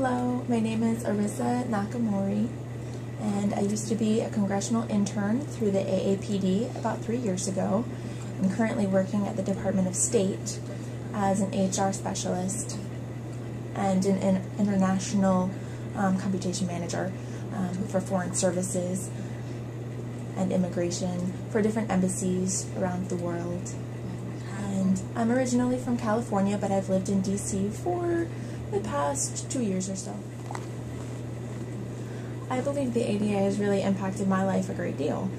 Hello, my name is Arisa Nakamori, and I used to be a congressional intern through the AAPD about three years ago. I'm currently working at the Department of State as an HR specialist and an, international um, computation manager um, for foreign services and immigration for different embassies around the world. And I'm originally from California, but I've lived in DC for the past two years or so. I believe the ADA has really impacted my life a great deal.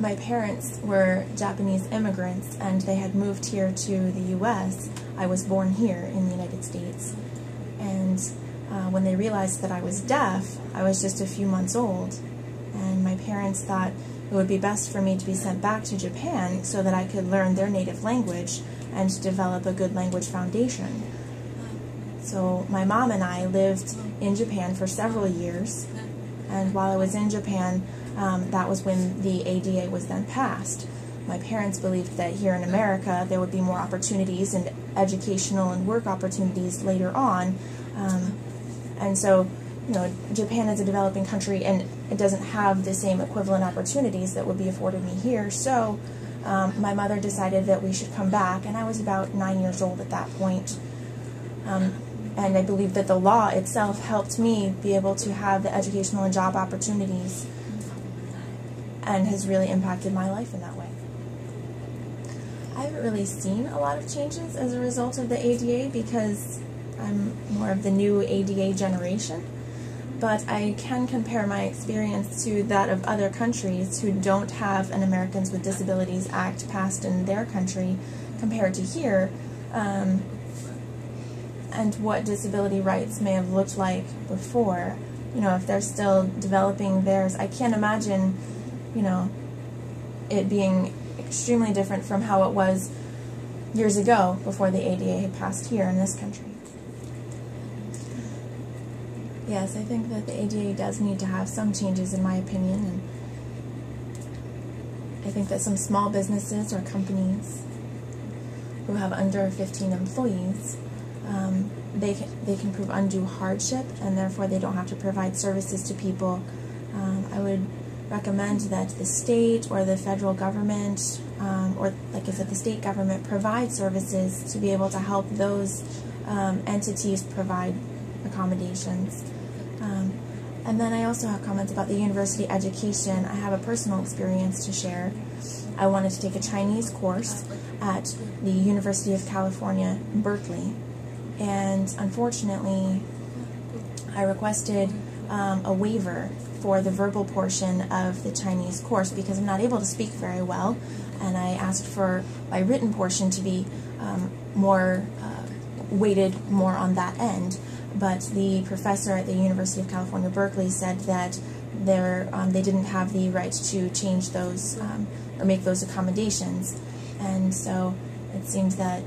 My parents were Japanese immigrants and they had moved here to the US. I was born here in the United States. And uh, when they realized that I was deaf, I was just a few months old. And my parents thought it would be best for me to be sent back to Japan so that I could learn their native language and develop a good language foundation. So my mom and I lived in Japan for several years, and while I was in Japan, um, that was when the ADA was then passed. My parents believed that here in America there would be more opportunities and educational and work opportunities later on, um, and so you know Japan is a developing country and it doesn't have the same equivalent opportunities that would be afforded me here. So um, my mother decided that we should come back, and I was about nine years old at that point. Um, and I believe that the law itself helped me be able to have the educational and job opportunities and has really impacted my life in that way. I haven't really seen a lot of changes as a result of the ADA because I'm more of the new ADA generation, but I can compare my experience to that of other countries who don't have an Americans with Disabilities Act passed in their country compared to here. Um, and what disability rights may have looked like before. You know, if they're still developing theirs, I can't imagine, you know, it being extremely different from how it was years ago before the ADA had passed here in this country. Yes, I think that the ADA does need to have some changes in my opinion and I think that some small businesses or companies who have under 15 employees um, they, can, they can prove undue hardship and therefore they don't have to provide services to people. Um, I would recommend that the state or the federal government, um, or like I said, the state government provide services to be able to help those um, entities provide accommodations. Um, and then I also have comments about the university education. I have a personal experience to share. I wanted to take a Chinese course at the University of California, Berkeley, and unfortunately, I requested um, a waiver for the verbal portion of the Chinese course because I'm not able to speak very well, and I asked for my written portion to be um, more uh, weighted more on that end. But the professor at the University of California, Berkeley said that um, they didn't have the right to change those um, or make those accommodations. And so it seems that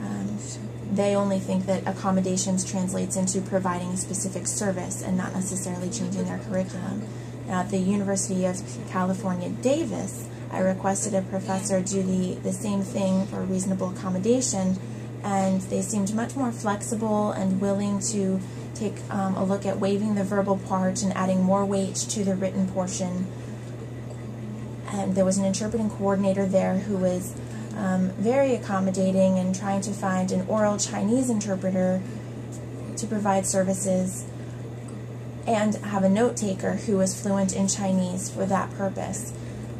um, they only think that accommodations translates into providing a specific service and not necessarily changing their curriculum. Now, at the University of California, Davis, I requested a professor do the, the same thing for reasonable accommodation, and they seemed much more flexible and willing to take um, a look at waiving the verbal part and adding more weight to the written portion. And there was an interpreting coordinator there who was um, very accommodating and trying to find an oral Chinese interpreter to provide services and have a note taker who was fluent in Chinese for that purpose.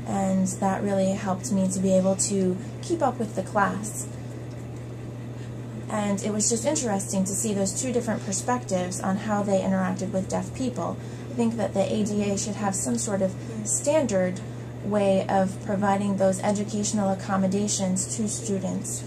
And that really helped me to be able to keep up with the class. And it was just interesting to see those two different perspectives on how they interacted with deaf people. I think that the ADA should have some sort of standard way of providing those educational accommodations to students